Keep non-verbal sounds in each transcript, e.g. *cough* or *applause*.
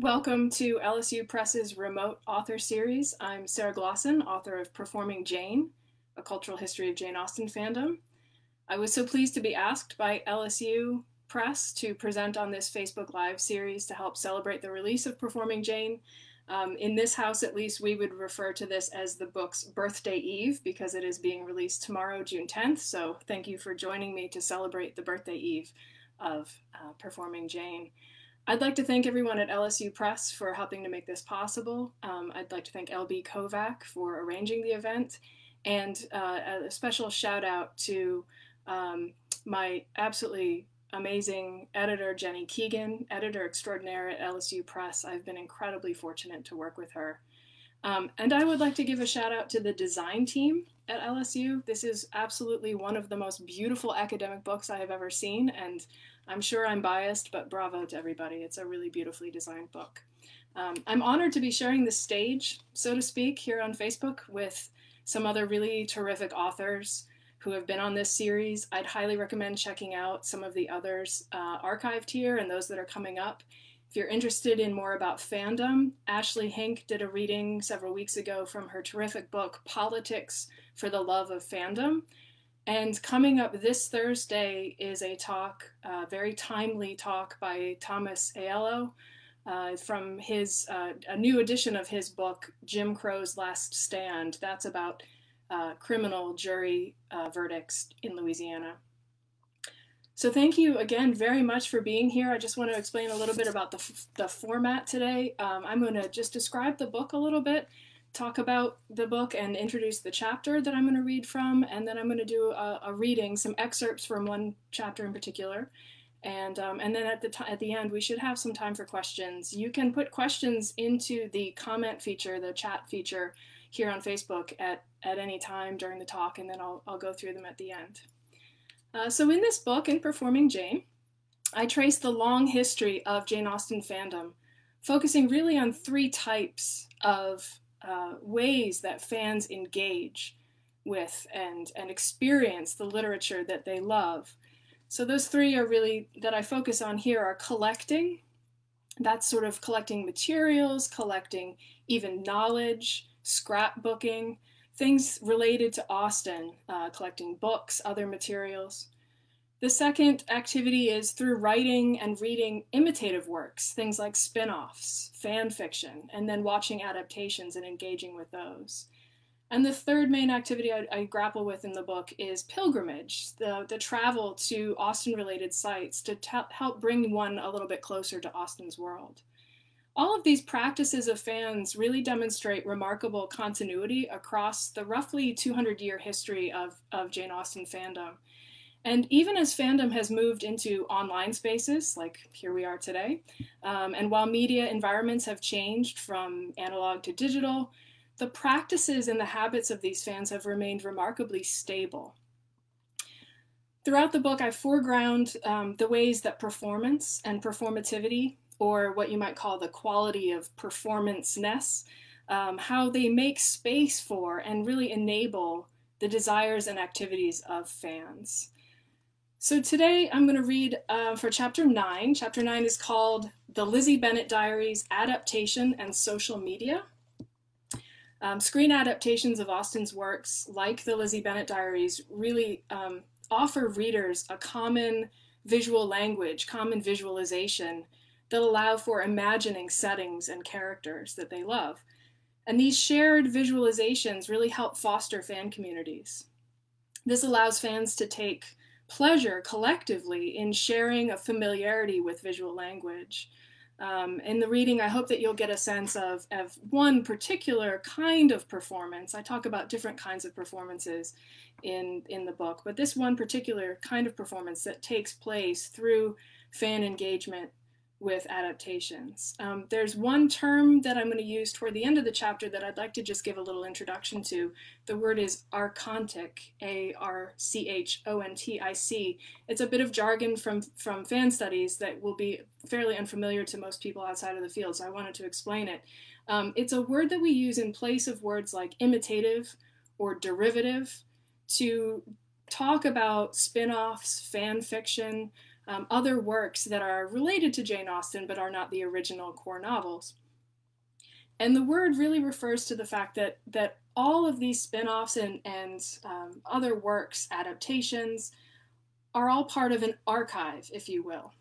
Welcome to LSU Press's remote author series. I'm Sarah Glosson, author of Performing Jane, A Cultural History of Jane Austen Fandom. I was so pleased to be asked by LSU Press to present on this Facebook Live series to help celebrate the release of Performing Jane. Um, in this house, at least, we would refer to this as the book's birthday eve because it is being released tomorrow, June 10th. So thank you for joining me to celebrate the birthday eve of uh, Performing Jane. I'd like to thank everyone at LSU Press for helping to make this possible. Um, I'd like to thank LB Kovac for arranging the event, and uh, a special shout out to um, my absolutely amazing editor, Jenny Keegan, editor extraordinaire at LSU Press. I've been incredibly fortunate to work with her. Um, and I would like to give a shout out to the design team at LSU. This is absolutely one of the most beautiful academic books I have ever seen, and I'm sure I'm biased, but bravo to everybody. It's a really beautifully designed book. Um, I'm honored to be sharing the stage, so to speak, here on Facebook with some other really terrific authors who have been on this series. I'd highly recommend checking out some of the others uh, archived here and those that are coming up. If you're interested in more about fandom, Ashley Hinck did a reading several weeks ago from her terrific book, Politics for the Love of Fandom. And coming up this Thursday is a talk, a very timely talk by Thomas Aiello uh, from his uh, a new edition of his book, Jim Crow's Last Stand. That's about uh, criminal jury uh, verdicts in Louisiana. So thank you again very much for being here. I just want to explain a little bit about the, the format today. Um, I'm going to just describe the book a little bit talk about the book and introduce the chapter that I'm going to read from, and then I'm going to do a, a reading, some excerpts from one chapter in particular. And, um, and then at the, at the end, we should have some time for questions. You can put questions into the comment feature, the chat feature here on Facebook at, at any time during the talk, and then I'll, I'll go through them at the end. Uh, so in this book, in Performing Jane, I trace the long history of Jane Austen fandom, focusing really on three types of uh, ways that fans engage with and, and experience the literature that they love. So those three are really that I focus on here are collecting. That's sort of collecting materials, collecting even knowledge, scrapbooking, things related to Austen, uh, collecting books, other materials. The second activity is through writing and reading imitative works, things like spin offs, fan fiction, and then watching adaptations and engaging with those. And the third main activity I, I grapple with in the book is pilgrimage, the, the travel to Austen related sites to help bring one a little bit closer to Austen's world. All of these practices of fans really demonstrate remarkable continuity across the roughly 200 year history of, of Jane Austen fandom and even as fandom has moved into online spaces, like here we are today, um, and while media environments have changed from analog to digital, the practices and the habits of these fans have remained remarkably stable. Throughout the book, I foreground um, the ways that performance and performativity, or what you might call the quality of performance-ness, um, how they make space for and really enable the desires and activities of fans. So today I'm going to read uh, for chapter 9. Chapter 9 is called The Lizzie Bennet Diaries Adaptation and Social Media. Um, screen adaptations of Austen's works, like the Lizzie Bennet Diaries, really um, offer readers a common visual language, common visualization that allow for imagining settings and characters that they love. And these shared visualizations really help foster fan communities. This allows fans to take pleasure collectively in sharing a familiarity with visual language. Um, in the reading, I hope that you'll get a sense of, of one particular kind of performance. I talk about different kinds of performances in, in the book, but this one particular kind of performance that takes place through fan engagement with adaptations. Um, there's one term that I'm going to use toward the end of the chapter that I'd like to just give a little introduction to. The word is archontic, A-R-C-H-O-N-T-I-C. It's a bit of jargon from, from fan studies that will be fairly unfamiliar to most people outside of the field, so I wanted to explain it. Um, it's a word that we use in place of words like imitative or derivative to talk about spin-offs, fan fiction, um, other works that are related to Jane Austen but are not the original core novels. And the word really refers to the fact that, that all of these spin offs and, and um, other works, adaptations, are all part of an archive, if you will,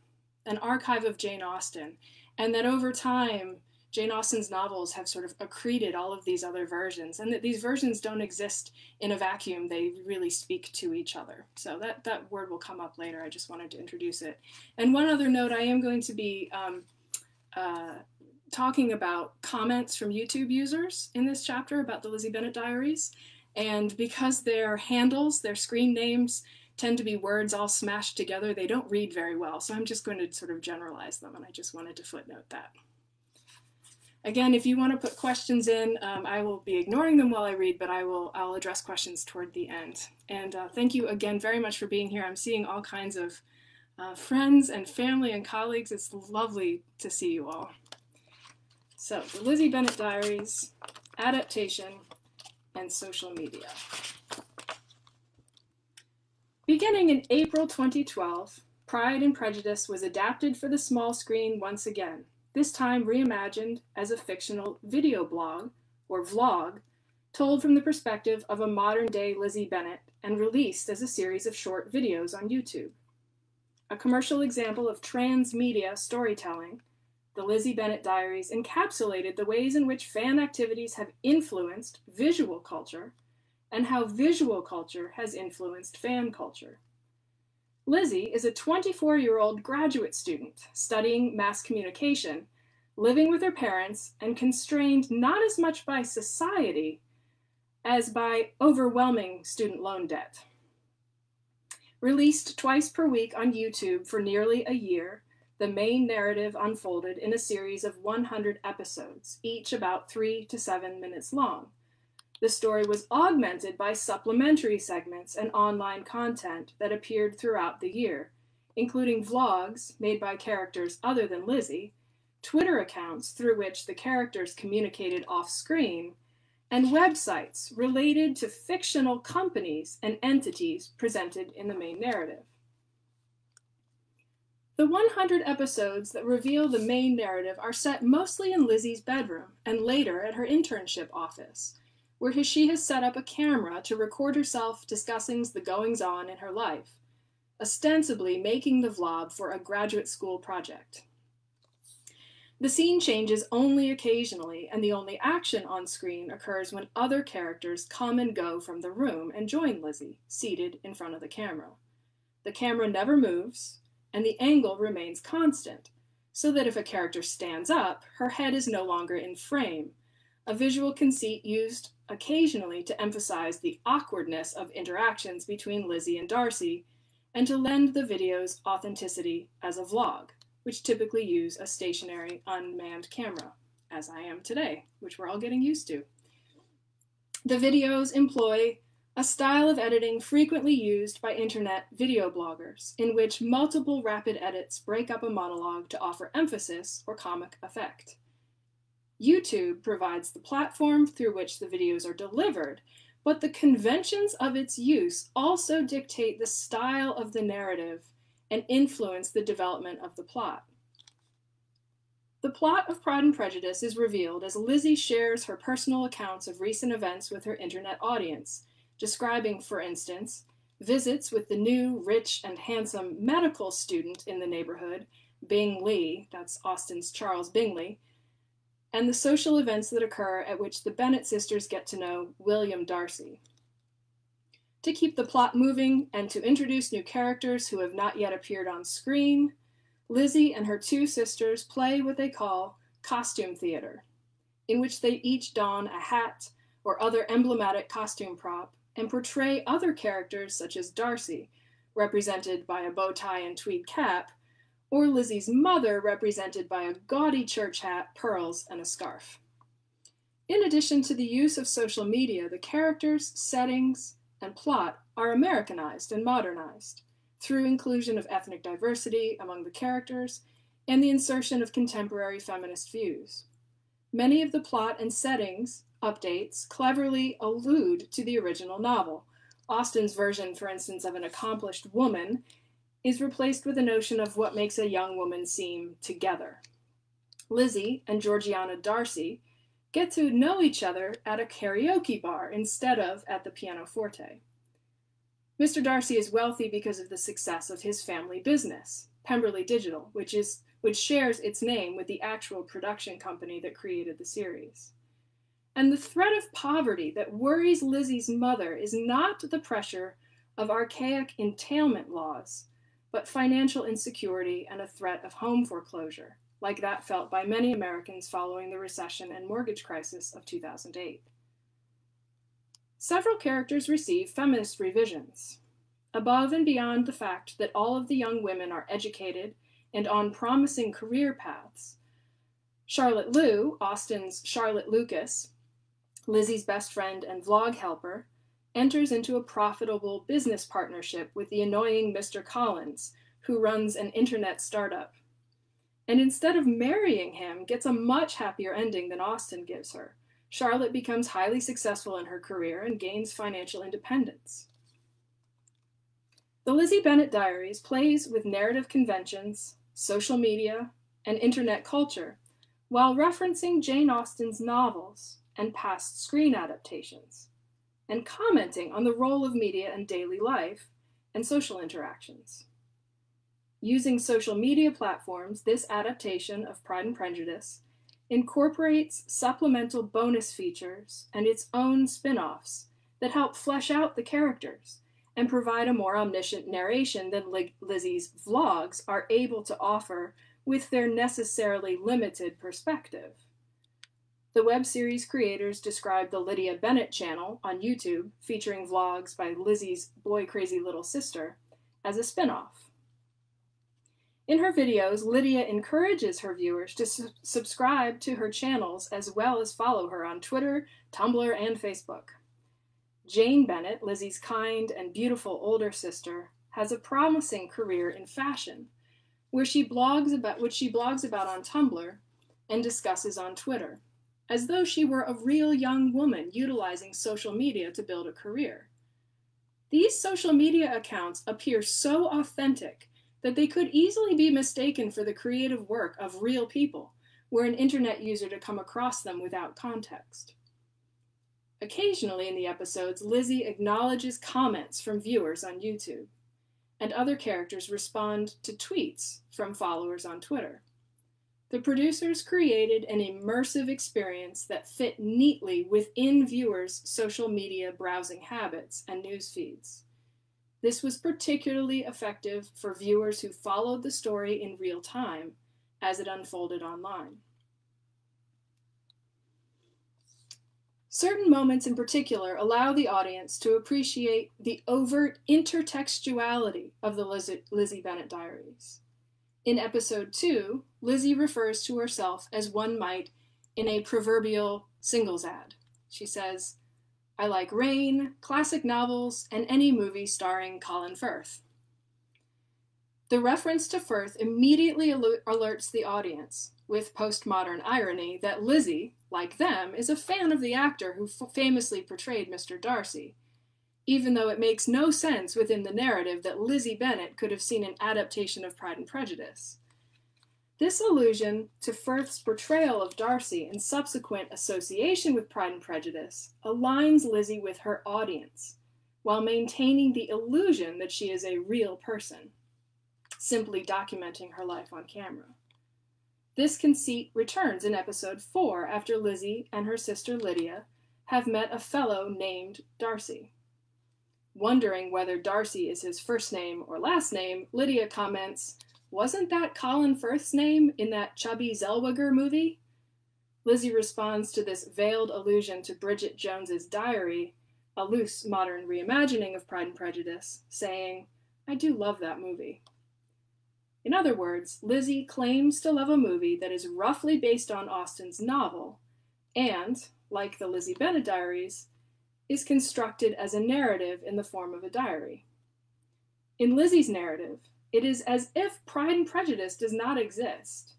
an archive of Jane Austen. And that over time, Jane Austen's novels have sort of accreted all of these other versions, and that these versions don't exist in a vacuum. They really speak to each other. So that, that word will come up later. I just wanted to introduce it. And one other note I am going to be um, uh, talking about comments from YouTube users in this chapter about the Lizzie Bennet diaries. And because their handles, their screen names, tend to be words all smashed together, they don't read very well. So I'm just going to sort of generalize them, and I just wanted to footnote that. Again, if you want to put questions in, um, I will be ignoring them while I read, but I will I'll address questions toward the end. And uh, thank you again very much for being here. I'm seeing all kinds of uh, friends and family and colleagues. It's lovely to see you all. So, the Lizzie Bennet Diaries, adaptation, and social media. Beginning in April 2012, Pride and Prejudice was adapted for the small screen once again this time reimagined as a fictional video blog, or vlog, told from the perspective of a modern day Lizzie Bennet and released as a series of short videos on YouTube. A commercial example of transmedia storytelling, the Lizzie Bennet Diaries encapsulated the ways in which fan activities have influenced visual culture and how visual culture has influenced fan culture. Lizzie is a 24 year old graduate student studying mass communication, living with her parents, and constrained not as much by society as by overwhelming student loan debt. Released twice per week on YouTube for nearly a year, the main narrative unfolded in a series of 100 episodes, each about three to seven minutes long. The story was augmented by supplementary segments and online content that appeared throughout the year, including vlogs made by characters other than Lizzie, Twitter accounts through which the characters communicated off screen, and websites related to fictional companies and entities presented in the main narrative. The 100 episodes that reveal the main narrative are set mostly in Lizzie's bedroom and later at her internship office, where she has set up a camera to record herself discussing the goings on in her life, ostensibly making the vlog for a graduate school project. The scene changes only occasionally, and the only action on screen occurs when other characters come and go from the room and join Lizzie, seated in front of the camera. The camera never moves, and the angle remains constant, so that if a character stands up, her head is no longer in frame, a visual conceit used occasionally to emphasize the awkwardness of interactions between Lizzie and Darcy, and to lend the video's authenticity as a vlog, which typically use a stationary unmanned camera, as I am today, which we're all getting used to. The videos employ a style of editing frequently used by internet video bloggers, in which multiple rapid edits break up a monologue to offer emphasis or comic effect. YouTube provides the platform through which the videos are delivered, but the conventions of its use also dictate the style of the narrative and influence the development of the plot. The plot of Pride and Prejudice is revealed as Lizzie shares her personal accounts of recent events with her internet audience, describing, for instance, visits with the new, rich, and handsome medical student in the neighborhood, Bingley, that's Austen's Charles Bingley, and the social events that occur at which the Bennet sisters get to know William Darcy. To keep the plot moving and to introduce new characters who have not yet appeared on screen, Lizzie and her two sisters play what they call costume theater, in which they each don a hat or other emblematic costume prop and portray other characters such as Darcy, represented by a bow tie and tweed cap, or Lizzie's mother, represented by a gaudy church hat, pearls, and a scarf. In addition to the use of social media, the characters, settings, and plot are Americanized and modernized through inclusion of ethnic diversity among the characters and the insertion of contemporary feminist views. Many of the plot and settings updates cleverly allude to the original novel. Austen's version, for instance, of an accomplished woman is replaced with a notion of what makes a young woman seem together. Lizzie and Georgiana Darcy get to know each other at a karaoke bar instead of at the pianoforte. Mr. Darcy is wealthy because of the success of his family business, Pemberley Digital, which is which shares its name with the actual production company that created the series. And the threat of poverty that worries Lizzie's mother is not the pressure of archaic entailment laws, but financial insecurity and a threat of home foreclosure, like that felt by many Americans following the recession and mortgage crisis of 2008. Several characters receive feminist revisions. Above and beyond the fact that all of the young women are educated and on promising career paths, Charlotte Lu, Austen's Charlotte Lucas, Lizzie's best friend and vlog helper, enters into a profitable business partnership with the annoying Mr. Collins, who runs an internet startup. And instead of marrying him, gets a much happier ending than Austen gives her. Charlotte becomes highly successful in her career and gains financial independence. The Lizzie Bennet Diaries plays with narrative conventions, social media, and internet culture while referencing Jane Austen's novels and past screen adaptations and commenting on the role of media in daily life and social interactions. Using social media platforms, this adaptation of Pride and Prejudice incorporates supplemental bonus features and its own spin offs that help flesh out the characters and provide a more omniscient narration than Lizzie's vlogs are able to offer with their necessarily limited perspective. The web series creators describe the Lydia Bennet channel on YouTube, featuring vlogs by Lizzie's boy crazy little sister, as a spin-off. In her videos, Lydia encourages her viewers to su subscribe to her channels as well as follow her on Twitter, Tumblr, and Facebook. Jane Bennet, Lizzie's kind and beautiful older sister, has a promising career in fashion, where she blogs about which she blogs about on Tumblr and discusses on Twitter as though she were a real young woman utilizing social media to build a career. These social media accounts appear so authentic that they could easily be mistaken for the creative work of real people, were an internet user to come across them without context. Occasionally in the episodes, Lizzie acknowledges comments from viewers on YouTube, and other characters respond to tweets from followers on Twitter. The producers created an immersive experience that fit neatly within viewers' social media browsing habits and news feeds. This was particularly effective for viewers who followed the story in real time as it unfolded online. Certain moments in particular allow the audience to appreciate the overt intertextuality of the Lizzie, Lizzie Bennet diaries. In episode 2, Lizzie refers to herself as one might in a proverbial singles ad. She says, I like rain, classic novels, and any movie starring Colin Firth. The reference to Firth immediately alerts the audience, with postmodern irony, that Lizzie, like them, is a fan of the actor who famously portrayed Mr. Darcy, even though it makes no sense within the narrative that Lizzie Bennet could have seen an adaptation of Pride and Prejudice. This allusion to Firth's portrayal of Darcy and subsequent association with Pride and Prejudice aligns Lizzie with her audience, while maintaining the illusion that she is a real person, simply documenting her life on camera. This conceit returns in episode 4 after Lizzie and her sister Lydia have met a fellow named Darcy. Wondering whether Darcy is his first name or last name, Lydia comments, Wasn't that Colin Firth's name in that Chubby Zellweger movie? Lizzie responds to this veiled allusion to Bridget Jones's diary, a loose modern reimagining of Pride and Prejudice, saying, I do love that movie. In other words, Lizzie claims to love a movie that is roughly based on Austen's novel, and, like the Lizzie Bennet diaries, is constructed as a narrative in the form of a diary. In Lizzie's narrative, it is as if Pride and Prejudice does not exist.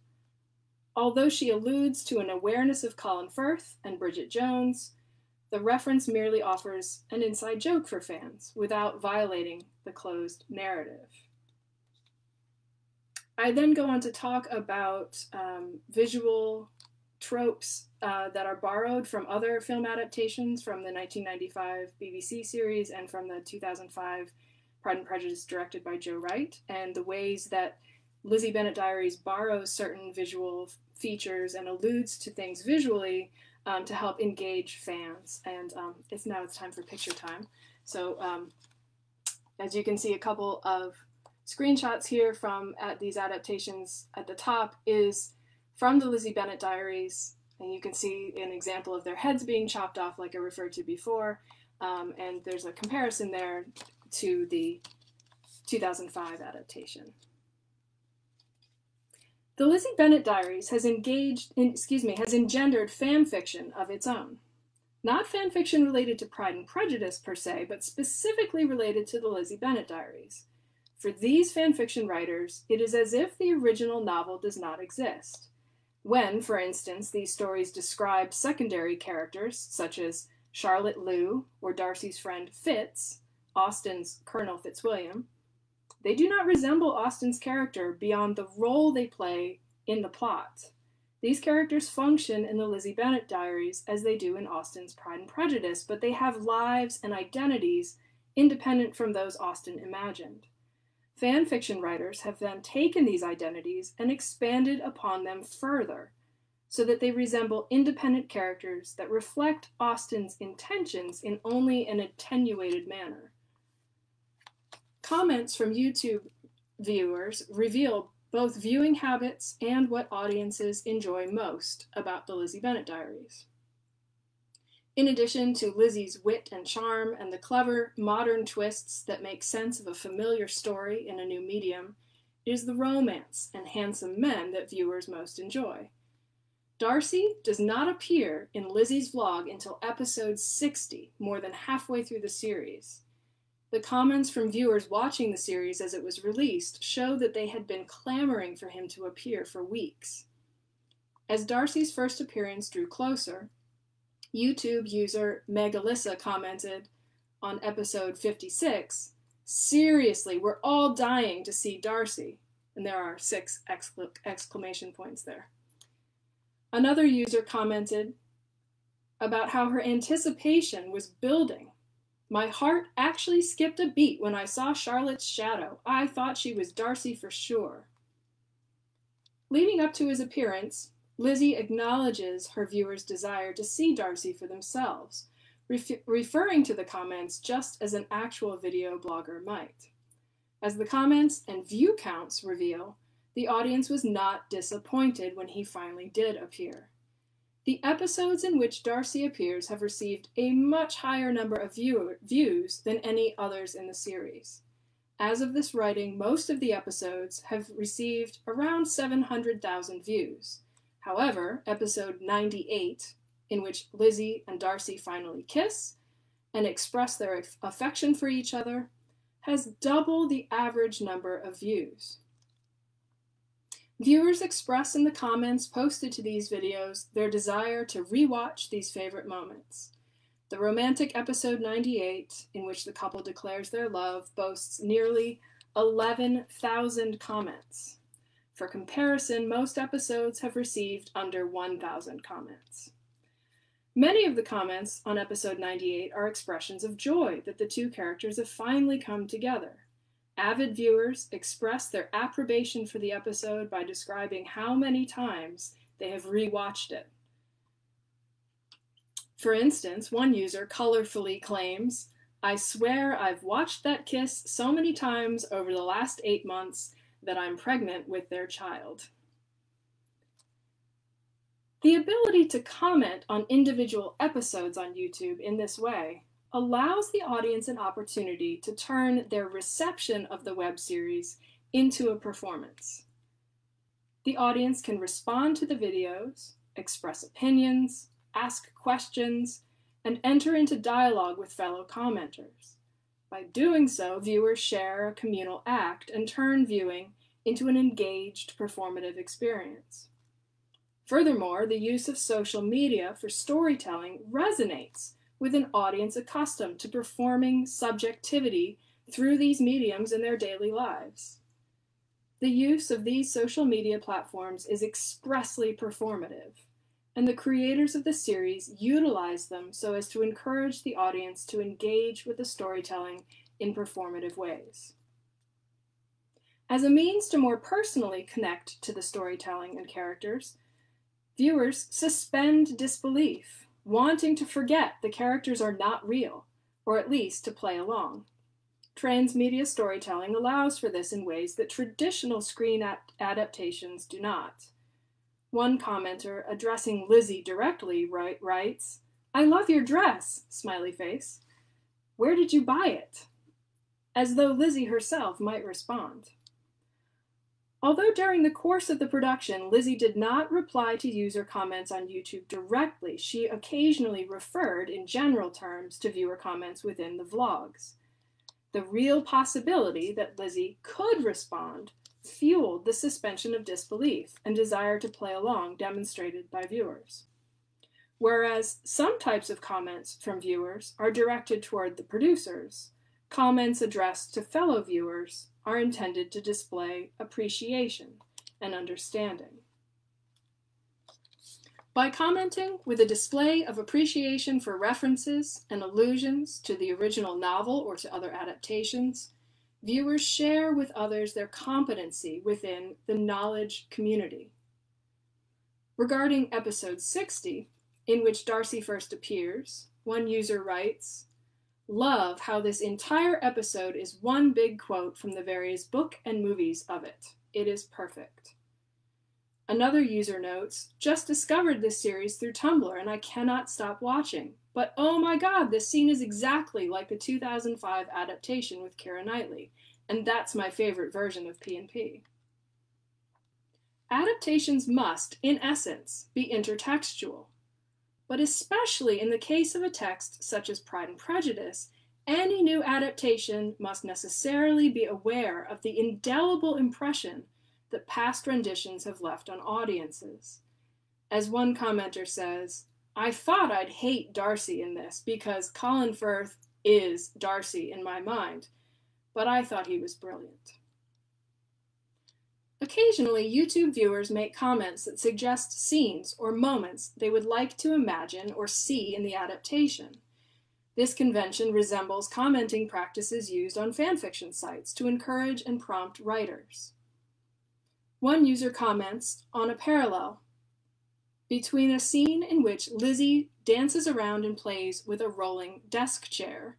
Although she alludes to an awareness of Colin Firth and Bridget Jones, the reference merely offers an inside joke for fans without violating the closed narrative. I then go on to talk about um, visual tropes uh, that are borrowed from other film adaptations from the 1995 BBC series and from the 2005 Pride and Prejudice directed by Joe Wright, and the ways that Lizzie Bennet Diaries borrows certain visual features and alludes to things visually um, to help engage fans. And um, it's now it's time for picture time. So um, as you can see, a couple of screenshots here from at these adaptations at the top is from the Lizzie Bennet Diaries, and you can see an example of their heads being chopped off like I referred to before, um, and there's a comparison there to the 2005 adaptation. The Lizzie Bennet Diaries has engaged, in, excuse me, has engendered fan fiction of its own. Not fan fiction related to Pride and Prejudice per se, but specifically related to the Lizzie Bennet Diaries. For these fan fiction writers, it is as if the original novel does not exist. When, for instance, these stories describe secondary characters, such as Charlotte Lu or Darcy's friend Fitz, Austen's Colonel Fitzwilliam, they do not resemble Austen's character beyond the role they play in the plot. These characters function in the Lizzie Bennet diaries as they do in Austen's Pride and Prejudice, but they have lives and identities independent from those Austen imagined. Fan fiction writers have then taken these identities and expanded upon them further, so that they resemble independent characters that reflect Austen's intentions in only an attenuated manner. Comments from YouTube viewers reveal both viewing habits and what audiences enjoy most about the Lizzie Bennet diaries. In addition to Lizzie's wit and charm and the clever modern twists that make sense of a familiar story in a new medium, is the romance and handsome men that viewers most enjoy. Darcy does not appear in Lizzie's vlog until episode 60, more than halfway through the series. The comments from viewers watching the series as it was released show that they had been clamoring for him to appear for weeks. As Darcy's first appearance drew closer, YouTube user Megalissa commented on episode 56 Seriously, we're all dying to see Darcy. And there are six excla exclamation points there. Another user commented about how her anticipation was building. My heart actually skipped a beat when I saw Charlotte's shadow. I thought she was Darcy for sure. Leading up to his appearance, Lizzie acknowledges her viewers' desire to see Darcy for themselves, ref referring to the comments just as an actual video blogger might. As the comments and view counts reveal, the audience was not disappointed when he finally did appear. The episodes in which Darcy appears have received a much higher number of view views than any others in the series. As of this writing, most of the episodes have received around 700,000 views. However, episode 98, in which Lizzie and Darcy finally kiss and express their affection for each other, has double the average number of views. Viewers express in the comments posted to these videos their desire to rewatch these favorite moments. The romantic episode 98, in which the couple declares their love, boasts nearly 11,000 comments. For comparison, most episodes have received under 1,000 comments. Many of the comments on episode 98 are expressions of joy that the two characters have finally come together. Avid viewers express their approbation for the episode by describing how many times they have rewatched it. For instance, one user colorfully claims, I swear I've watched that kiss so many times over the last eight months that I'm pregnant with their child. The ability to comment on individual episodes on YouTube in this way allows the audience an opportunity to turn their reception of the web series into a performance. The audience can respond to the videos, express opinions, ask questions, and enter into dialogue with fellow commenters. By doing so, viewers share a communal act and turn viewing into an engaged performative experience. Furthermore, the use of social media for storytelling resonates with an audience accustomed to performing subjectivity through these mediums in their daily lives. The use of these social media platforms is expressly performative, and the creators of the series utilize them so as to encourage the audience to engage with the storytelling in performative ways. As a means to more personally connect to the storytelling and characters, viewers suspend disbelief, wanting to forget the characters are not real, or at least to play along. Transmedia storytelling allows for this in ways that traditional screen adaptations do not. One commenter addressing Lizzie directly write, writes, I love your dress, smiley face. Where did you buy it? As though Lizzie herself might respond. Although during the course of the production, Lizzie did not reply to user comments on YouTube directly, she occasionally referred in general terms to viewer comments within the vlogs. The real possibility that Lizzie could respond fueled the suspension of disbelief and desire to play along demonstrated by viewers. Whereas some types of comments from viewers are directed toward the producers, comments addressed to fellow viewers are intended to display appreciation and understanding. By commenting with a display of appreciation for references and allusions to the original novel or to other adaptations, viewers share with others their competency within the knowledge community. Regarding episode 60, in which Darcy first appears, one user writes, love how this entire episode is one big quote from the various book and movies of it. It is perfect. Another user notes, just discovered this series through Tumblr and I cannot stop watching. But oh my god, this scene is exactly like the 2005 adaptation with Keira Knightley, and that's my favorite version of P&P. Adaptations must, in essence, be intertextual. But especially in the case of a text such as Pride and Prejudice, any new adaptation must necessarily be aware of the indelible impression that past renditions have left on audiences. As one commenter says, I thought I'd hate Darcy in this because Colin Firth is Darcy in my mind, but I thought he was brilliant. Occasionally, YouTube viewers make comments that suggest scenes or moments they would like to imagine or see in the adaptation. This convention resembles commenting practices used on fanfiction sites to encourage and prompt writers. One user comments on a parallel between a scene in which Lizzie dances around and plays with a rolling desk chair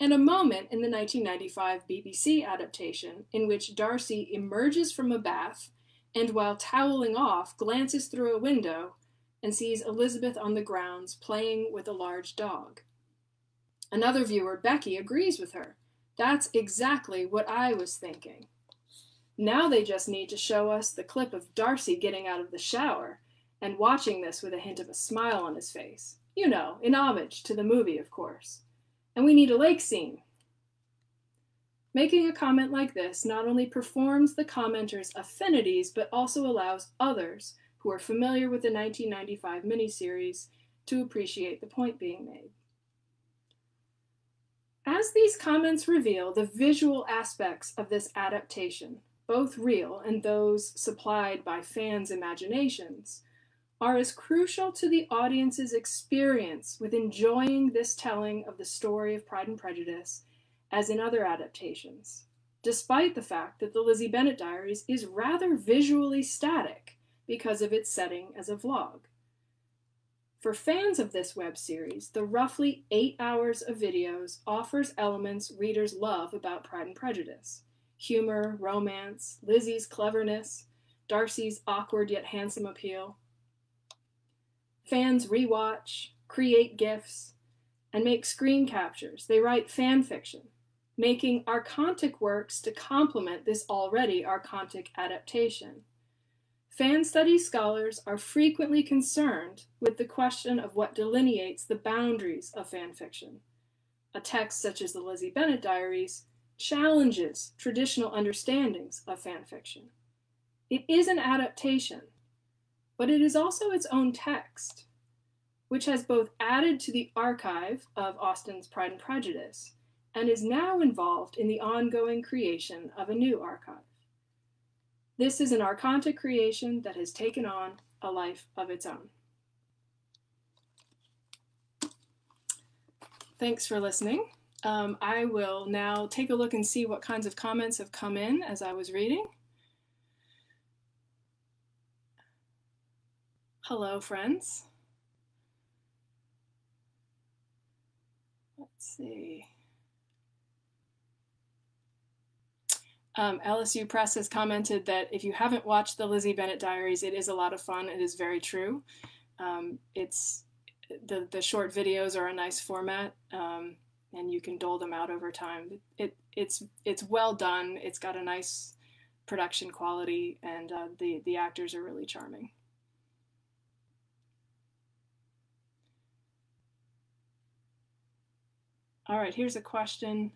and a moment in the 1995 BBC adaptation in which Darcy emerges from a bath and, while toweling off, glances through a window and sees Elizabeth on the grounds playing with a large dog. Another viewer, Becky, agrees with her. That's exactly what I was thinking. Now they just need to show us the clip of Darcy getting out of the shower and watching this with a hint of a smile on his face. You know, in homage to the movie, of course and we need a lake scene. Making a comment like this not only performs the commenter's affinities, but also allows others who are familiar with the 1995 miniseries to appreciate the point being made. As these comments reveal the visual aspects of this adaptation, both real and those supplied by fans' imaginations, are as crucial to the audience's experience with enjoying this telling of the story of Pride and Prejudice as in other adaptations, despite the fact that the Lizzie Bennet Diaries is rather visually static because of its setting as a vlog. For fans of this web series, the roughly eight hours of videos offers elements readers love about Pride and Prejudice humor, romance, Lizzie's cleverness, Darcy's awkward yet handsome appeal, Fans rewatch, create GIFs, and make screen captures. They write fan fiction, making archontic works to complement this already archontic adaptation. Fan studies scholars are frequently concerned with the question of what delineates the boundaries of fan fiction. A text such as the Lizzie Bennet Diaries challenges traditional understandings of fan fiction. It is an adaptation, but it is also its own text, which has both added to the archive of Austen's Pride and Prejudice and is now involved in the ongoing creation of a new archive. This is an archontic creation that has taken on a life of its own. Thanks for listening. Um, I will now take a look and see what kinds of comments have come in as I was reading. Hello, friends. Let's see. Um, LSU Press has commented that if you haven't watched the Lizzie Bennet Diaries, it is a lot of fun. It is very true. Um, it's the the short videos are a nice format, um, and you can dole them out over time. It it's it's well done. It's got a nice production quality, and uh, the the actors are really charming. All right, here's a question.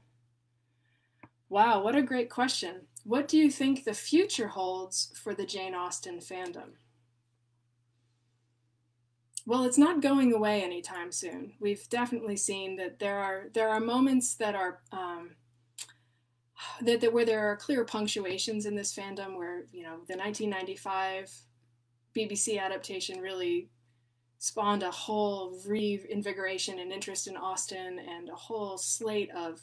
Wow, what a great question. What do you think the future holds for the Jane Austen fandom? Well, it's not going away anytime soon. We've definitely seen that there are there are moments that are um, that, that where there are clear punctuations in this fandom. Where you know the 1995 BBC adaptation really spawned a whole reinvigoration and interest in Austen and a whole slate of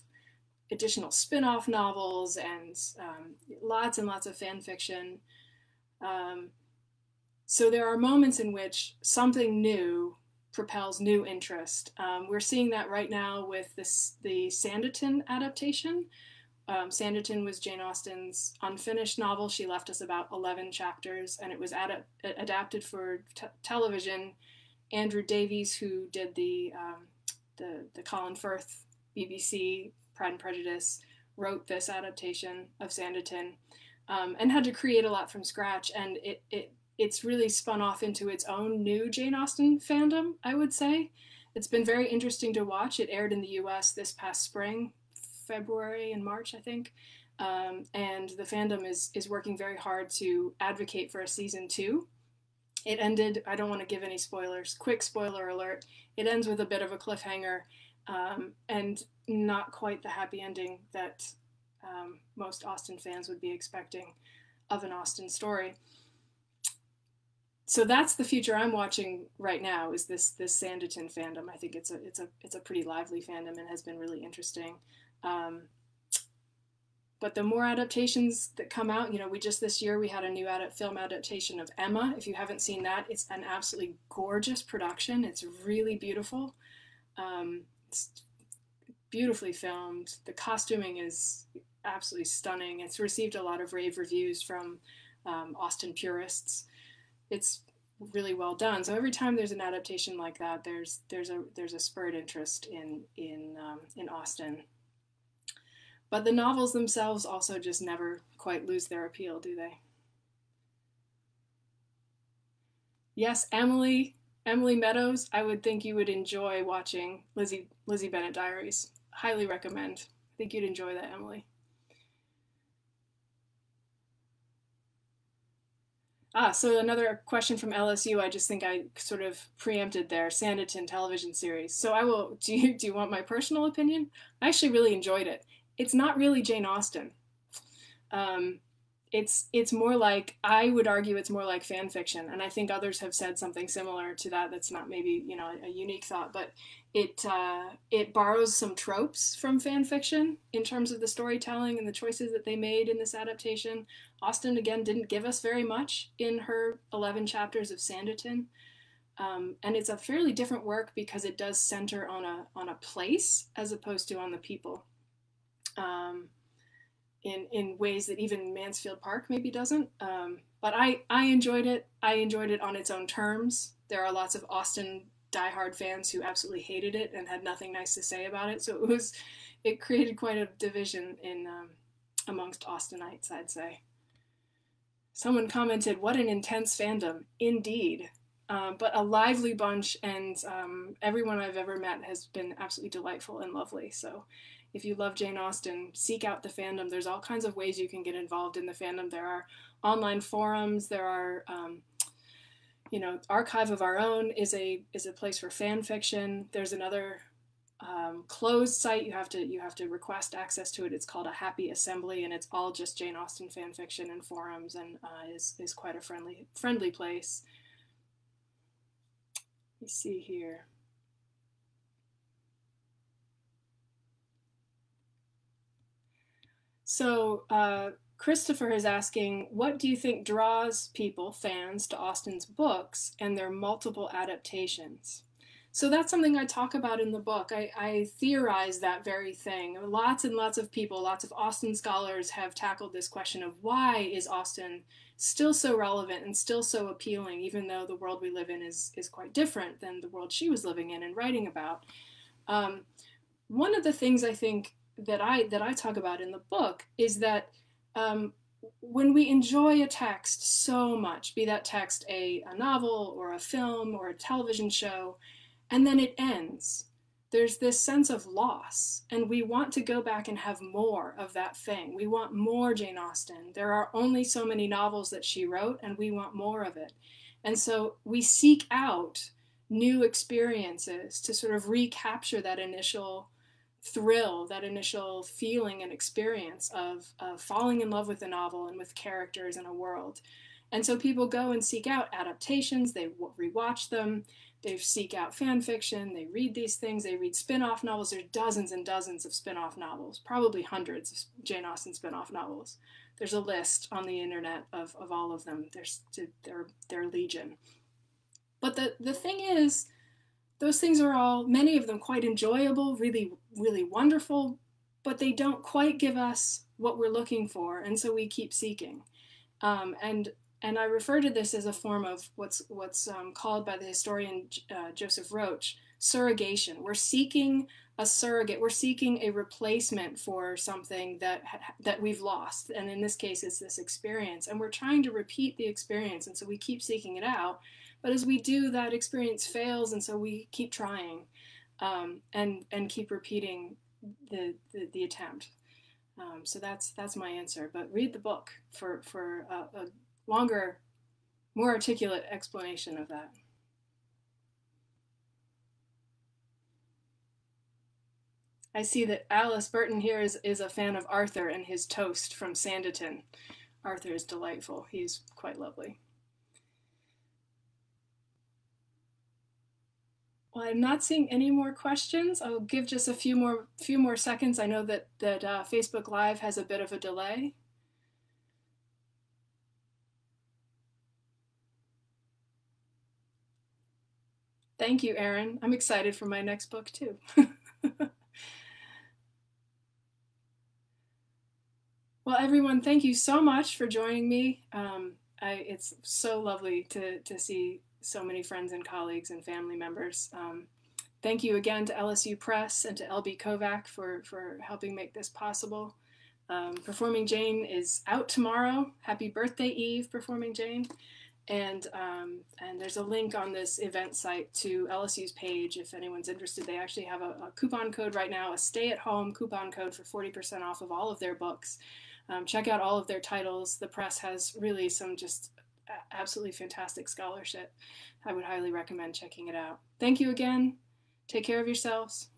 additional spin-off novels and um, lots and lots of fan fiction. Um, so there are moments in which something new propels new interest. Um, we're seeing that right now with this the Sanditon adaptation. Um, Sanditon was Jane Austen's unfinished novel. She left us about 11 chapters, and it was ad- adapted for television. Andrew Davies, who did the um, the the Colin Firth BBC Pride and Prejudice, wrote this adaptation of Sanditon, um, and had to create a lot from scratch. And it it it's really spun off into its own new Jane Austen fandom, I would say. It's been very interesting to watch. It aired in the US this past spring, February and March, I think. Um, and the fandom is, is working very hard to advocate for a season two. It ended, I don't want to give any spoilers, quick spoiler alert. It ends with a bit of a cliffhanger um, and not quite the happy ending that um, most Austen fans would be expecting of an Austen story so that's the future I'm watching right now is this this Sanditon fandom. I think it's a it's a it's a pretty lively fandom and has been really interesting. Um, but the more adaptations that come out, you know, we just this year we had a new adapt, film adaptation of Emma. If you haven't seen that, it's an absolutely gorgeous production. It's really beautiful. Um, it's beautifully filmed. The costuming is absolutely stunning. It's received a lot of rave reviews from um, Austen purists it's really well done. So every time there's an adaptation like that, there's there's a there's a spurred interest in in um, in Austen. But the novels themselves also just never quite lose their appeal, do they? Yes, Emily Emily Meadows. I would think you would enjoy watching Lizzie Lizzie Bennet Diaries. Highly recommend. I think you'd enjoy that, Emily. Ah, so another question from LSU. I just think I sort of preempted their Sanditon television series. So I will. *laughs* Do you do you want my personal opinion? I actually really enjoyed it. It's not really Jane Austen. Um, it's it's more like I would argue it's more like fan fiction, and I think others have said something similar to that. That's not maybe you know a, unique thought, but it uh, it borrows some tropes from fan fiction in terms of the storytelling and the choices that they made in this adaptation. Austen again didn't give us very much in her eleven chapters of Sanditon. Um, and it's a fairly different work because it does center on a on a place as opposed to on the people. Um, in in ways that even Mansfield Park maybe doesn't. Um, but I I enjoyed it. I enjoyed it on its own terms. There are lots of Austen diehard fans who absolutely hated it and had nothing nice to say about it. So it was it created quite a division in um, amongst Austenites, I'd say. Someone commented, "What an intense fandom, indeed." Um, but a lively bunch, and um, everyone I've ever met has been absolutely delightful and lovely. So if you love Jane Austen, seek out the fandom. There's all kinds of ways you can get involved in the fandom. There are online forums. There are, um, you know, Archive of Our Own is a is a place for fan fiction. There's another um, closed site. You have to you have to request access to it. It's called a Happy Assembly, and it's all just Jane Austen fan fiction and forums, and uh, is is quite a friendly friendly place. Let me see here. So uh, Christopher is asking, what do you think draws people, fans, to Austen's books and their multiple adaptations? So that's something I talk about in the book. I, I, theorize that very thing. Lots and lots of people, lots of Austen scholars have tackled this question of why is Austen still so relevant and still so appealing, even though the world we live in is, is quite different than the world she was living in and writing about. Um, one of the things I think that I that I talk about in the book is that um, when we enjoy a text so much, be that text a, a novel or a film or a television show, and then it ends. There's this sense of loss, and we want to go back and have more of that thing. We want more Jane Austen. There are only so many novels that she wrote, and we want more of it. And so we seek out new experiences to sort of recapture that initial thrill, that initial feeling and experience of, of falling in love with a novel and with characters and a world. And so people go and seek out adaptations, they rewatch them, they seek out fan fiction, they read these things, they read spin off novels. There's dozens and dozens of spin off novels, probably hundreds of Jane Austen spin off novels. There's a list on the internet of, of all of them. There's they're, they're legion. But the, the thing is, those things are all, many of them quite enjoyable, really, really wonderful, but they don't quite give us what we're looking for, and so we keep seeking. Um, and and I refer to this as a form of what's what's um, called by the historian uh, Joseph Roach surrogation. We're seeking a surrogate. We're seeking a replacement for something that that we've lost, and in this case, it's this experience. And we're trying to repeat the experience, and so we keep seeking it out. But as we do, that experience fails, and so we keep trying, um, and and keep repeating the the, the attempt. Um, so that's that's my answer. But read the book for for a, a longer, more articulate explanation of that. I see that Alice Burton here is, is a fan of Arthur and his toast from Sanditon. Arthur is delightful. He's quite lovely. Well, I'm not seeing any more questions. I'll give just a few more few more seconds. I know that that uh, Facebook Live has a bit of a delay. Thank you, Erin. I'm excited for my next book too. *laughs* well, everyone, thank you so much for joining me. Um, I, it's so lovely to, to see so many friends and colleagues and family members. Um, thank you again to LSU Press and to LB Kovac for, for helping make this possible. Um, Performing Jane is out tomorrow. Happy birthday, Eve, Performing Jane. And um, and there's a link on this event site to LSU's page if anyone's interested. They actually have a, a coupon code right now, a stay-at-home coupon code for 40% off of all of their books. Um, check out all of their titles. The press has really some just absolutely fantastic scholarship. I would highly recommend checking it out. Thank you again. Take care of yourselves.